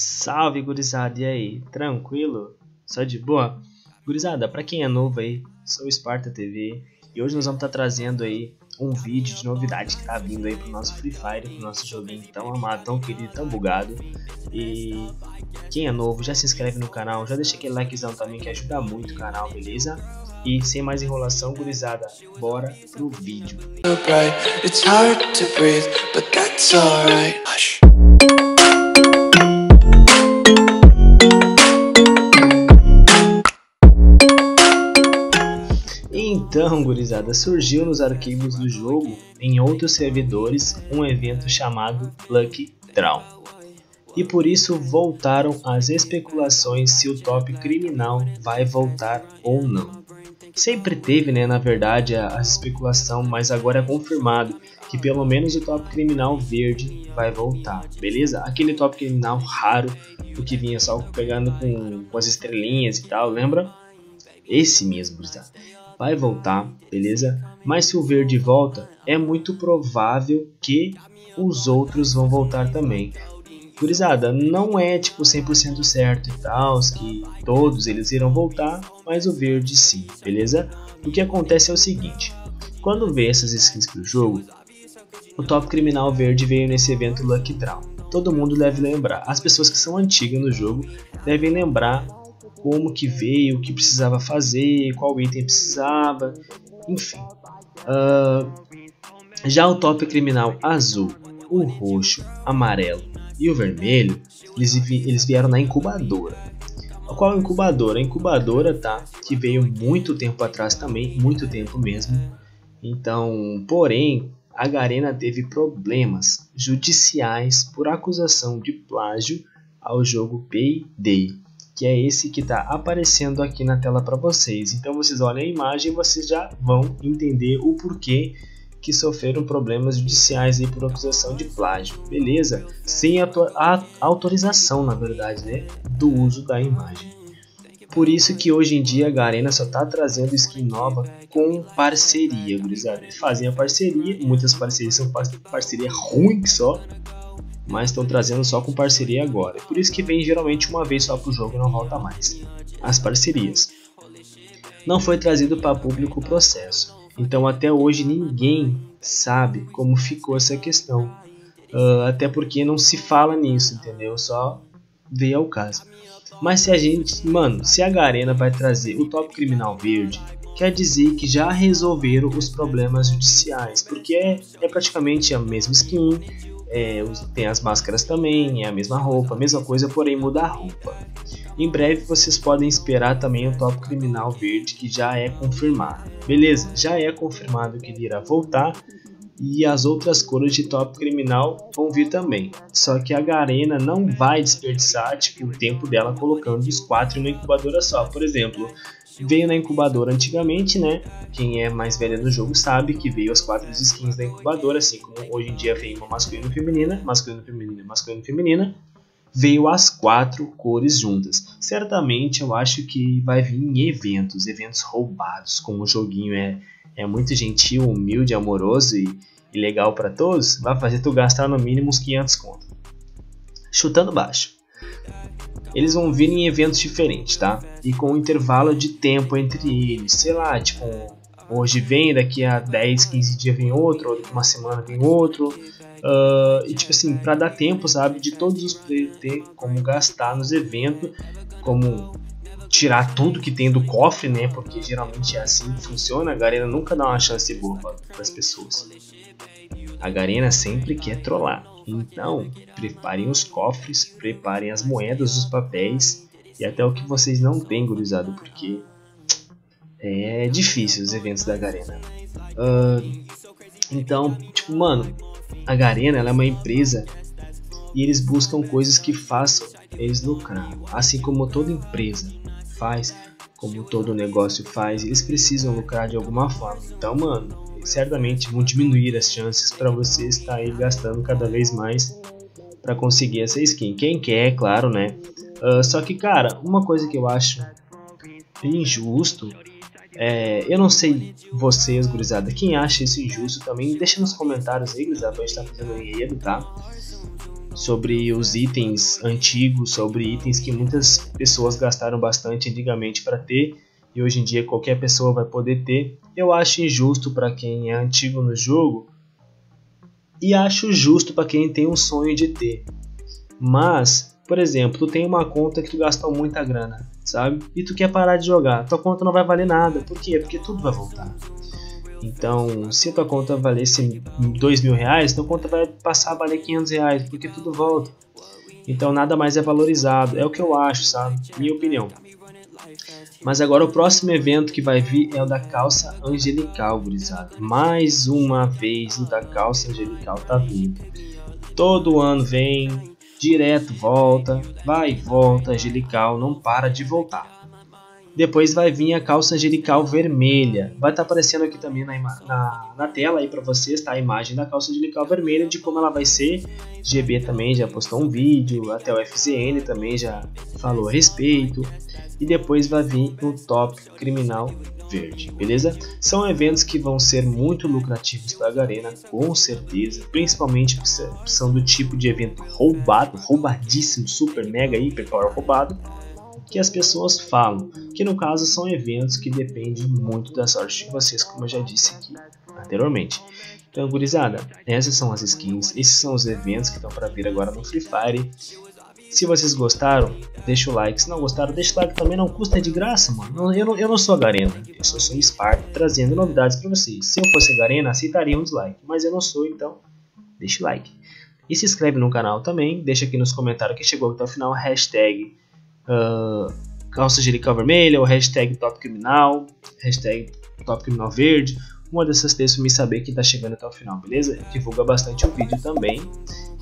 Salve, gurizada, e aí? Tranquilo? Só de boa? Gurizada, pra quem é novo aí, sou o Sparta TV e hoje nós vamos estar tá trazendo aí um vídeo de novidade que tá vindo aí pro nosso Free Fire, pro nosso joguinho tão amado, tão querido, tão bugado. E quem é novo, já se inscreve no canal, já deixa aquele likezão também que ajuda muito o canal, beleza? E sem mais enrolação, gurizada, bora pro vídeo. It's hard to breathe, but that's alright. Então, gurizada, surgiu nos arquivos do jogo, em outros servidores, um evento chamado Lucky Draw. E por isso voltaram as especulações se o top criminal vai voltar ou não. Sempre teve, né, na verdade, a, a especulação, mas agora é confirmado que pelo menos o top criminal verde vai voltar, beleza? Aquele top criminal raro, o que vinha só pegando com, com as estrelinhas e tal, lembra? Esse mesmo, tá? Vai voltar, beleza? Mas se o verde volta, é muito provável que os outros vão voltar também. Gurizada, não é tipo 100% certo e tal, que todos eles irão voltar, mas o verde sim, beleza? O que acontece é o seguinte, quando vê essas skins pro jogo, o top criminal verde veio nesse evento Lucky Draw. Todo mundo deve lembrar, as pessoas que são antigas no jogo devem lembrar como que veio, o que precisava fazer, qual item precisava, enfim. Uh, já o top criminal azul, o roxo, amarelo e o vermelho, eles, eles vieram na incubadora. Qual incubadora? A incubadora, tá? Que veio muito tempo atrás também, muito tempo mesmo. Então, porém, a Garena teve problemas judiciais por acusação de plágio ao jogo Payday que é esse que está aparecendo aqui na tela para vocês. Então vocês olham a imagem e vocês já vão entender o porquê que sofreram problemas judiciais aí por acusação de plágio, beleza? Sem a, a autorização, na verdade, né, do uso da imagem. Por isso que hoje em dia a Garena só está trazendo skin nova com parceria, gurizada. Eles fazem a parceria, muitas parcerias são parceria ruim só, mas estão trazendo só com parceria agora. Por isso que vem geralmente uma vez só pro jogo e não volta mais. As parcerias. Não foi trazido para público o processo, então até hoje ninguém sabe como ficou essa questão. Uh, até porque não se fala nisso, entendeu? Só veio ao caso. Mas se a gente, mano, se a Garena vai trazer o top criminal verde, quer dizer que já resolveram os problemas judiciais, porque é, é praticamente a mesma skin, é, tem as máscaras também, é a mesma roupa, a mesma coisa, porém muda a roupa. Em breve vocês podem esperar também o top criminal verde que já é confirmado. Beleza, já é confirmado que ele irá voltar e as outras cores de top criminal vão vir também. Só que a Garena não vai desperdiçar tipo, o tempo dela colocando os quatro em uma incubadora só. Por exemplo, veio na incubadora antigamente, né? Quem é mais velho do jogo sabe que veio as quatro skins da incubadora, assim como hoje em dia vem uma masculina e feminina, masculina e feminina, masculina e feminina. Veio as quatro cores juntas. Certamente eu acho que vai vir em eventos, eventos roubados, como o joguinho é, é muito gentil, humilde, amoroso e, e legal para todos, vai fazer tu gastar no mínimo uns 500 conto. Chutando baixo eles vão vir em eventos diferentes, tá? E com um intervalo de tempo entre eles, sei lá, tipo, hoje vem, daqui a 10, 15 dias vem outro, ou uma semana vem outro. Uh, e tipo assim, para dar tempo, sabe, de todos os players ter como gastar nos eventos, como tirar tudo que tem do cofre, né? Porque geralmente é assim que funciona. A Garena nunca dá uma chance boa para as pessoas. A Garena sempre quer trollar. Então, preparem os cofres, preparem as moedas, os papéis e até o que vocês não têm, gurizado, porque é difícil os eventos da Garena. Uh, então, tipo, mano, a Garena é uma empresa e eles buscam coisas que façam eles lucrar, assim como toda empresa faz, como todo negócio faz, eles precisam lucrar de alguma forma. Então, mano, certamente vão diminuir as chances para você estar aí gastando cada vez mais para conseguir essa skin. Quem quer, é claro, né? Uh, só que, cara, uma coisa que eu acho injusto é, eu não sei vocês, gurizada, quem acha isso injusto também, deixa nos comentários aí, gurizada, pra gente tá fazendo enredo, tá? Sobre os itens antigos, sobre itens que muitas pessoas gastaram bastante antigamente para ter e hoje em dia qualquer pessoa vai poder ter. Eu acho injusto para quem é antigo no jogo e acho justo para quem tem um sonho de ter. Mas, por exemplo, tu tem uma conta que tu gastou muita grana, sabe? E tu quer parar de jogar, tua conta não vai valer nada. Por quê? Porque tudo vai voltar. Então, se a tua conta valesse dois mil reais, tua conta vai passar a valer 500 reais, porque tudo volta. Então, nada mais é valorizado. É o que eu acho, sabe? Minha opinião. Mas agora o próximo evento que vai vir é o da calça angelical, gurizada. Mais uma vez o da calça angelical tá vindo. Todo ano vem, direto volta, vai e volta, angelical, não para de voltar. Depois vai vir a calça angelical vermelha. Vai estar tá aparecendo aqui também na, na, na tela aí para vocês, tá? A imagem da calça angelical vermelha, de como ela vai ser. GB também já postou um vídeo, até o FZN também já falou a respeito. E depois vai vir o top criminal verde, beleza? São eventos que vão ser muito lucrativos para a Garena, com certeza, principalmente são do tipo de evento roubado, roubadíssimo, super mega hiper power roubado que as pessoas falam, que no caso são eventos que dependem muito da sorte de vocês, como eu já disse aqui anteriormente. Então, gurizada, essas são as skins, esses são os eventos que estão para vir agora no Free Fire. Se vocês gostaram, deixa o like. Se não gostaram, deixa o like também, não custa, é de graça, mano. Eu não, eu não sou a Garena, eu sou, sou Spark trazendo novidades para vocês. Se eu fosse a Garena, aceitaria um dislike, mas eu não sou, então deixa o like. E se inscreve no canal também, deixa aqui nos comentários que chegou até o final, hashtag uh, calça angelical vermelha, ou hashtag top criminal, hashtag top criminal verde. Uma dessas textos me saber que está chegando até o final, beleza? Divulga bastante o vídeo também,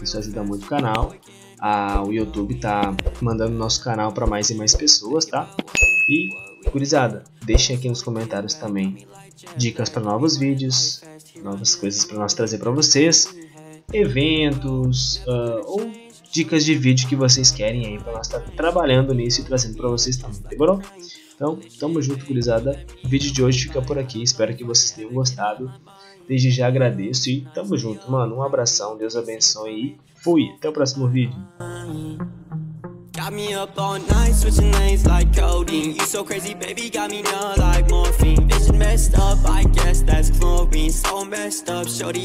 isso ajuda muito o canal. Ah, o YouTube tá mandando nosso canal para mais e mais pessoas, tá? E, gurizada, deixem aqui nos comentários também dicas para novos vídeos, novas coisas para nós trazer para vocês, eventos uh, ou dicas de vídeo que vocês querem aí para nós estar tá trabalhando nisso e trazendo para vocês também, demorou? Então, tamo junto, gurizada. O vídeo de hoje fica por aqui. Espero que vocês tenham gostado. Desde já agradeço e tamo junto, mano. Um abração, Deus abençoe e fui. Até o próximo vídeo. Got me up all night, switching lanes like codeine You so crazy, baby, got me numb like morphine Vision messed up, I guess that's chlorine So messed up, shorty